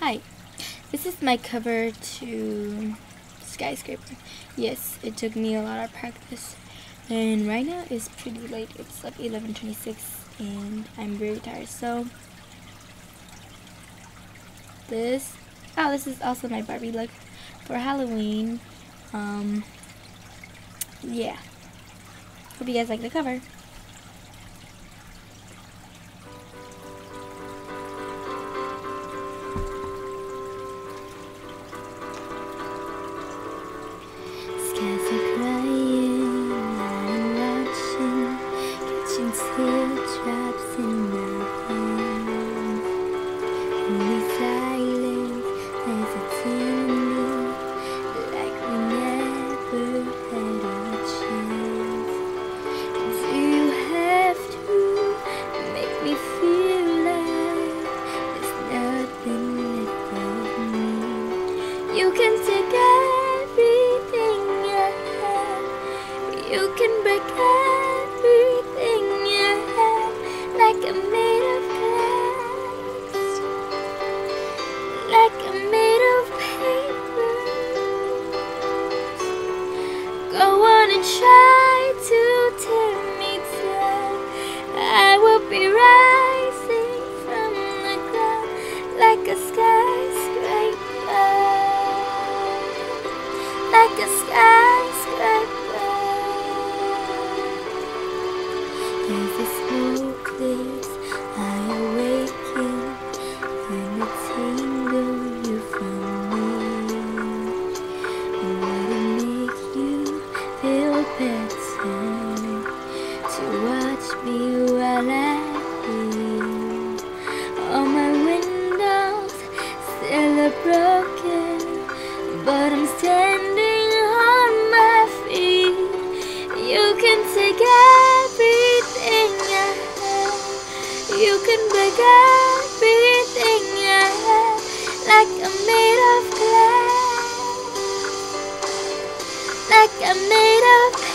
Hi, this is my cover to Skyscraper. Yes, it took me a lot of practice. And right now it's pretty late. It's like 11.26 and I'm very tired. So, this, oh, this is also my Barbie look for Halloween. Um, yeah. Hope you guys like the cover. You can take everything I have. You can break everything you have, like I'm made of glass, like I'm made of paper. Go on and try to tear me down. I will be rising from the ground like a skyscraper, like a skyscraper. The smoke clears, I awaken and the tingle you from me. Would it make you feel better to watch me while I heal? Have. You can break everything I have, like I'm made of glass, like I'm made of